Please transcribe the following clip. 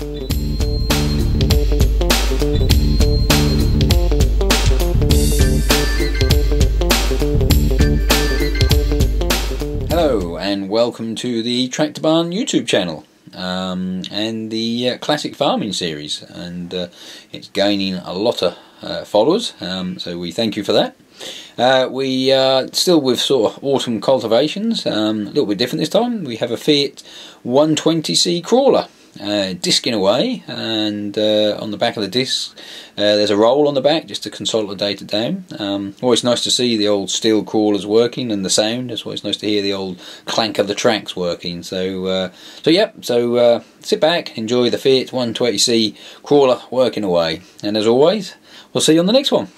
Hello and welcome to the Tractor Barn YouTube channel um, and the uh, classic farming series and uh, it's gaining a lot of uh, followers um, so we thank you for that. Uh, we are still with sort of autumn cultivations, um, a little bit different this time. We have a Fiat 120C crawler uh, disking away and uh, on the back of the disc uh, there's a roll on the back just to consolidate it down. Um, always nice to see the old steel crawlers working and the sound. It's always nice to hear the old clank of the tracks working. So uh, so yep so uh, sit back enjoy the Fiat 120C crawler working away. And as always we'll see you on the next one